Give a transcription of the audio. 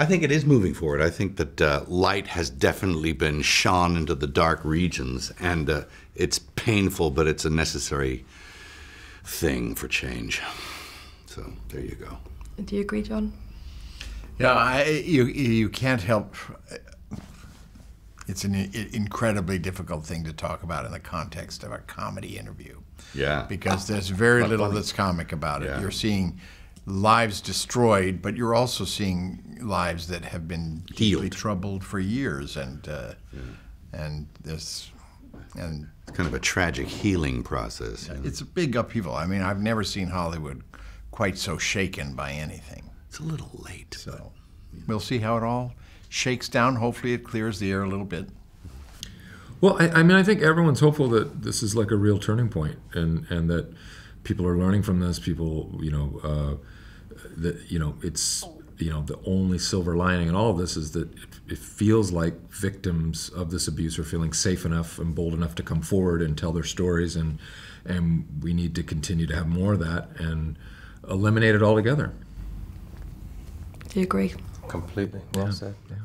I think it is moving forward. I think that uh, light has definitely been shone into the dark regions, and uh, it's painful, but it's a necessary thing for change. So there you go. Do you agree, John? Yeah, I, you you can't help. It's an incredibly difficult thing to talk about in the context of a comedy interview. Yeah. because there's very little that's comic about it. Yeah. You're seeing lives destroyed, but you're also seeing lives that have been deeply troubled for years, and uh, and this and It's kind of a tragic healing process. you know. it's a big upheaval. I mean, I've never seen Hollywood quite so shaken by anything. It's a little late. So we'll see how it all shakes down. Hopefully, it clears the air a little bit. Well, I, I mean, I think everyone's hopeful that this is like a real turning point, and and that people are learning from this. People, you know, uh, that you know, it's you know, the only silver lining in all of this is that it, it feels like victims of this abuse are feeling safe enough and bold enough to come forward and tell their stories, and and we need to continue to have more of that and eliminate it altogether. Do you agree? Completely. Well said. Yeah.